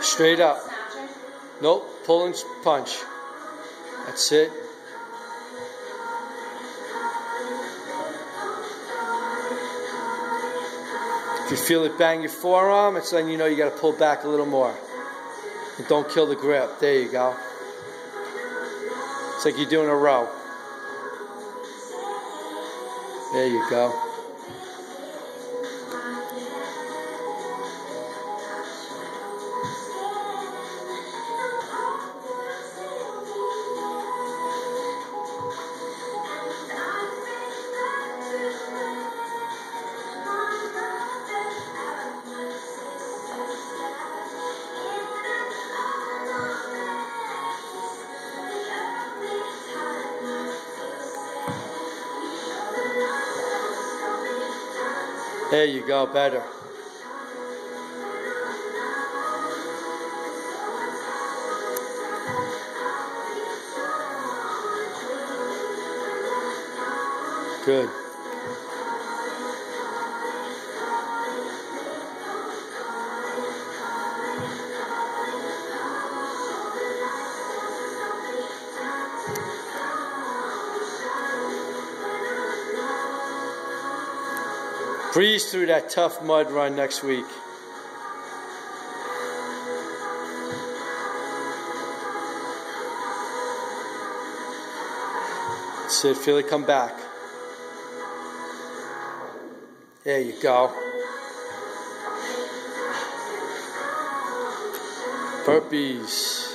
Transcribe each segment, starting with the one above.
Straight up. Nope, pull and punch. That's it. If you feel it bang your forearm, it's letting you know you got to pull back a little more. And don't kill the grip. There you go. It's like you're doing a row. There you go. There you go, better. Good. Breeze through that tough mud run next week. Sid, feel it come back. There you go. Burpees.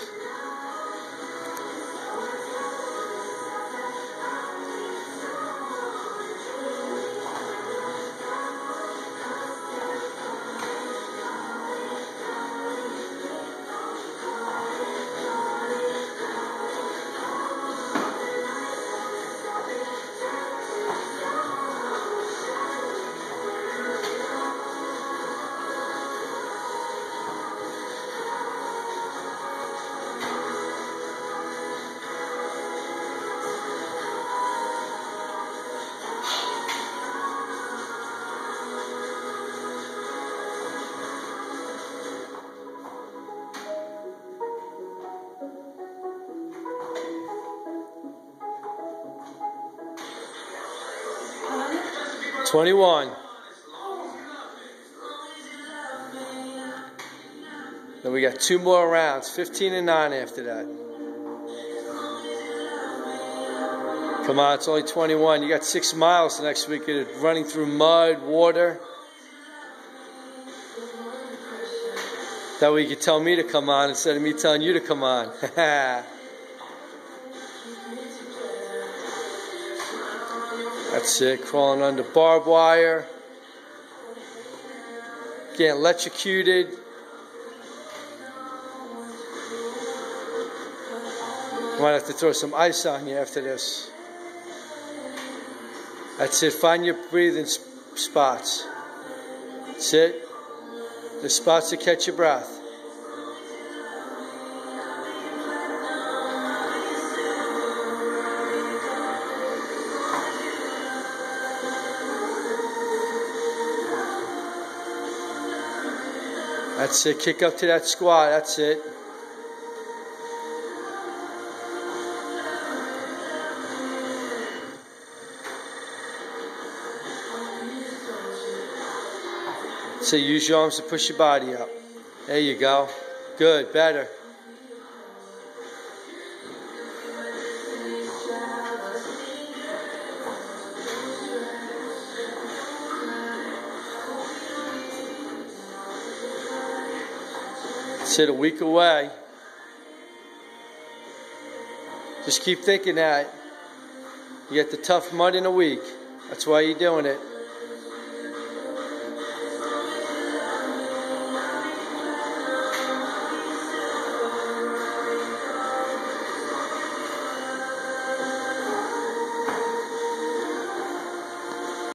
21. Then we got two more rounds, 15 and 9 after that. Come on, it's only 21. You got six miles next week running through mud, water. That way you could tell me to come on instead of me telling you to come on. That's it, crawling under barbed wire, getting electrocuted. Might have to throw some ice on you after this. That's it, find your breathing spots. That's it. The spots to catch your breath. That's it. Kick up to that squat. That's it. So use your arms to push your body up. There you go. Good. Better. Sit a week away. Just keep thinking that. You get the tough mud in a week. That's why you're doing it.